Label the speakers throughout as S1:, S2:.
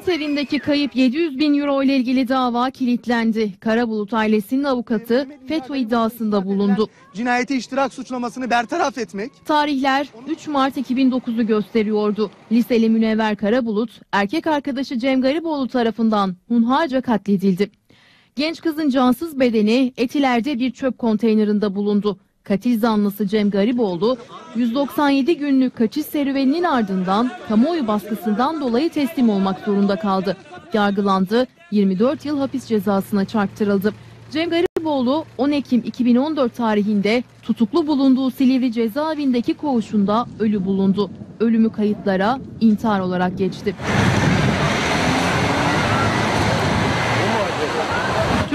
S1: Cinayet evindeki kayıp 700 bin euro ile ilgili dava kilitlendi. Karabulut ailesinin avukatı FETÖ iddiasında bulundu.
S2: Cinayete iştirak suçlamasını bertaraf etmek.
S1: Tarihler 3 Mart 2009'u gösteriyordu. Liseli Münevver Karabulut, erkek arkadaşı Cem Gariboğlu tarafından hunharca katledildi. Genç kızın cansız bedeni Etiler'de bir çöp konteynerinde bulundu. Katil zanlısı Cem Gariboğlu, 197 günlük kaçış serüveninin ardından kamuoyu baskısından dolayı teslim olmak zorunda kaldı. Yargılandı, 24 yıl hapis cezasına çarptırıldı. Cem Gariboğlu 10 Ekim 2014 tarihinde tutuklu bulunduğu Silivri cezaevindeki koğuşunda ölü bulundu. Ölümü kayıtlara intihar olarak geçti.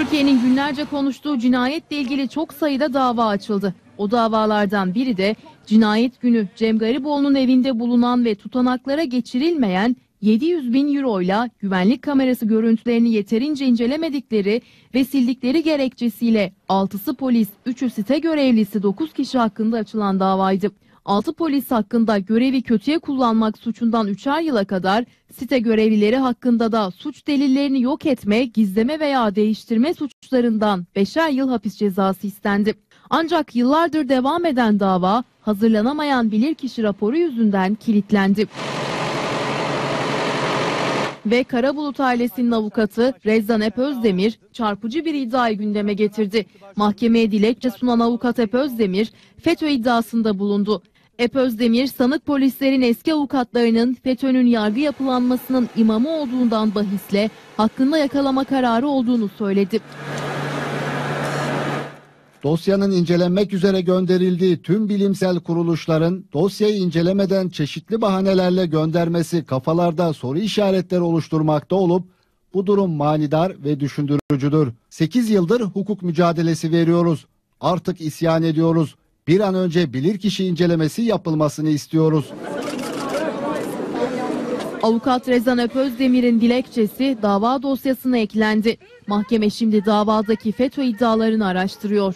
S1: Türkiye'nin günlerce konuştuğu cinayetle ilgili çok sayıda dava açıldı. O davalardan biri de cinayet günü Cem Gariboğlu'nun evinde bulunan ve tutanaklara geçirilmeyen 700 bin euro ile güvenlik kamerası görüntülerini yeterince incelemedikleri ve sildikleri gerekçesiyle 6'sı polis, 3'ü site görevlisi 9 kişi hakkında açılan davaydı. 6 polis hakkında görevi kötüye kullanmak suçundan 3'er yıla kadar site görevlileri hakkında da suç delillerini yok etme, gizleme veya değiştirme suçlarından 5'er yıl hapis cezası istendi. Ancak yıllardır devam eden dava hazırlanamayan bilirkişi raporu yüzünden kilitlendi. Ve Karabulut ailesinin avukatı Rezzan Ep Özdemir çarpıcı bir iddiayı gündeme getirdi. Mahkemeye dilekçe sunan avukat Ep Özdemir FETÖ iddiasında bulundu. Ep Özdemir sanık polislerin eski avukatlarının FETÖ'nün yargı yapılanmasının imamı olduğundan bahisle hakkında yakalama kararı olduğunu söyledi.
S3: Dosyanın incelenmek üzere gönderildiği tüm bilimsel kuruluşların dosyayı incelemeden çeşitli bahanelerle göndermesi kafalarda soru işaretleri oluşturmakta olup bu durum manidar ve düşündürücüdür. 8 yıldır hukuk mücadelesi veriyoruz. Artık isyan ediyoruz. Bir an önce bilirkişi incelemesi yapılmasını istiyoruz.
S1: Avukat Rezan Öpözdemir'in dilekçesi dava dosyasına eklendi. Mahkeme şimdi davadaki FETÖ iddialarını araştırıyor.